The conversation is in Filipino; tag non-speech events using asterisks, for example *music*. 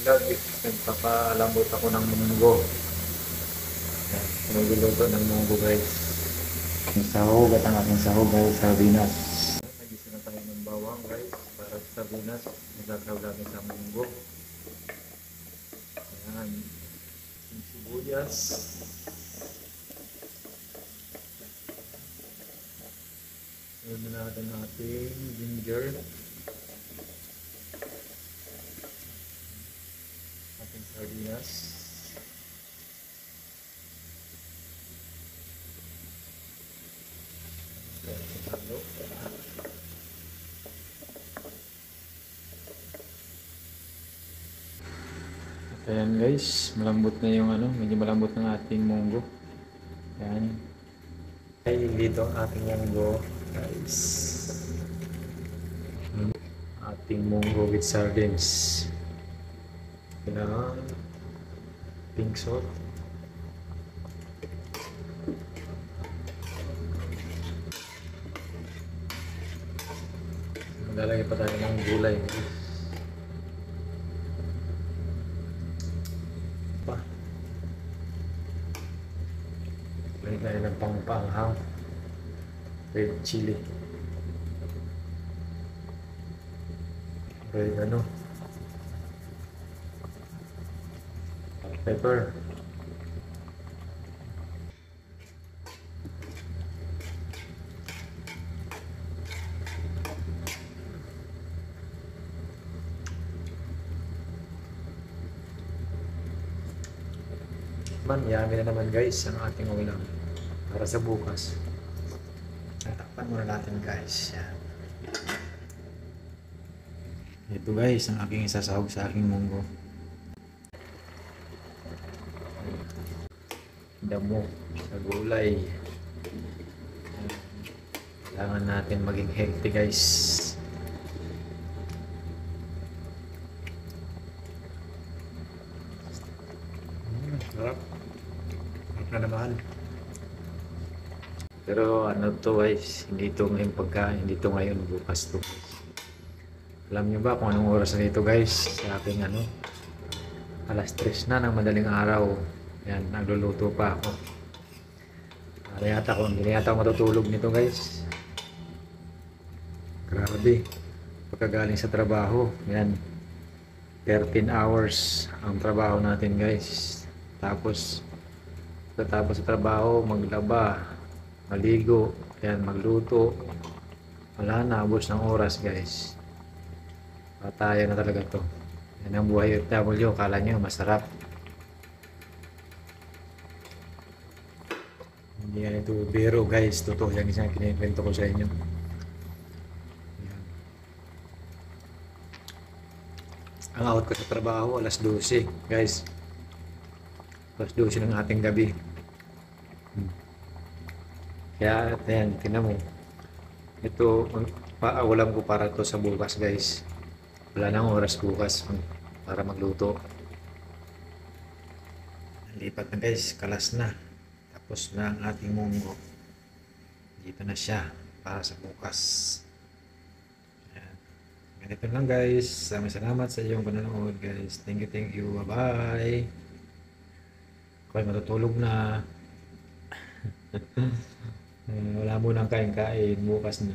vlog, nagpapalambot ako ng munggo. Nagluluto ng munggo guys. Yung sahog at ang aking sahog ay sardinas. Nagisa na tayo ng bawang guys para sa sardinas. Nagkakaw namin sa munggo. Ayan. Yung sibuyas. Ayan na natin ating ginger. ating sardinas. Halo. Ayan guys, malambot na yung ano, medyo malambot ng ating munggo. Ayan. Ay, dito ang ating munggo, guys. Ating munggo with sardines. Kailangan pink salt. Maglalagay pa tayo ng gulay. Pa. Lagay tayo ng pangpanghang. Red chili. Red ano. Pepper. Man, yummy na naman guys ang ating ulam para sa bukas. Tatakpan muna natin guys. Yan. Ito guys, ang aking isasahog sa aking munggo. Damo sa gulay. Kailangan natin maging healthy guys. Mm, sarap. Sarap na naman. Pero ano to guys, hindi to ngayon pagkain, hindi to ngayon, bukas to. Alam nyo ba kung anong oras na ito guys? Sa aking ano, alas 3 na ng madaling araw. Yan, nagluluto pa ako. Ano yata ko, hindi yata ako matutulog nito guys. Grabe. Pagkagaling sa trabaho, yan. 13 hours ang trabaho natin guys. Tapos, pagkatapos sa trabaho, maglaba, maligo, yan, magluto. Wala na, abos ng oras guys. Pataya na talaga to. Yan ang buhay OFW, kala nyo masarap. Hindi yan ito biro guys. Totoo yan isang kinikwento ko sa inyo. Yan. Ang out ko sa trabaho, alas 12 guys. Alas 12 ng ating gabi. Hmm. Kaya, ayan, tinan mo. Ito, paawalan ko para to sa bukas guys. Wala nang oras bukas para magluto. Lipat na guys, kalas na. Tapos na ang ating munggo. Dito na siya para sa bukas. Ayan. Ganito lang guys. Maraming salamat sa iyong panonood guys. Thank you, thank you. Bye-bye. Ako'y matutulog na. *laughs* Eh, Wala mo nang kain-kain. Bukas na.